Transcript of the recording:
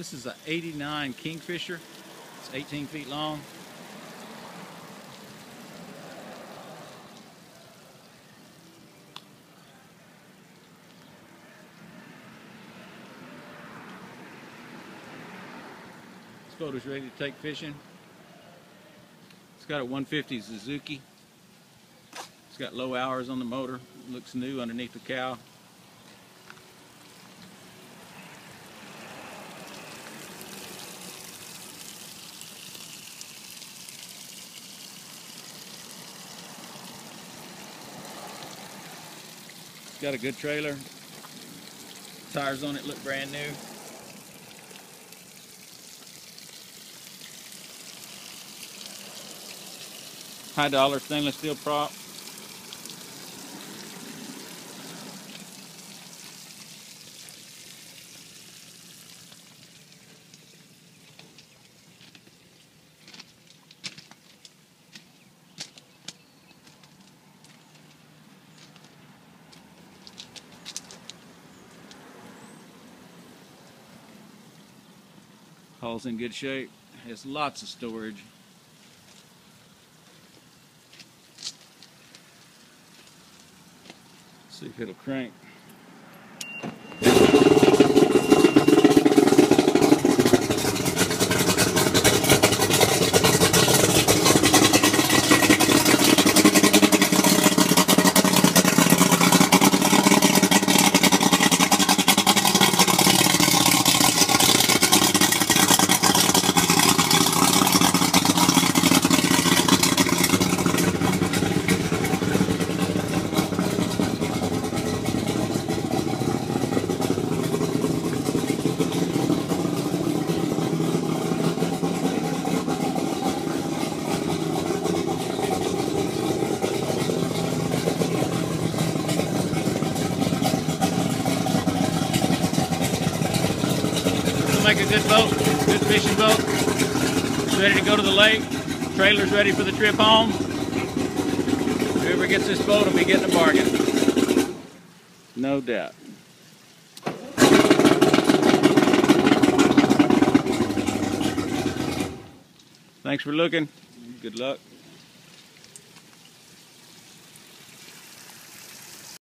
This is an 89 Kingfisher. It's 18 feet long. This boat is ready to take fishing. It's got a 150 Suzuki. It's got low hours on the motor. Looks new underneath the cowl. It's got a good trailer. Tires on it look brand new. High dollar stainless steel prop. Hull's in good shape. Has lots of storage. See if it'll crank. It'll make a good boat, good fishing boat. It's ready to go to the lake. Trailer's ready for the trip home. Whoever gets this boat will be getting a bargain. No doubt. Thanks for looking. Good luck.